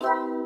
you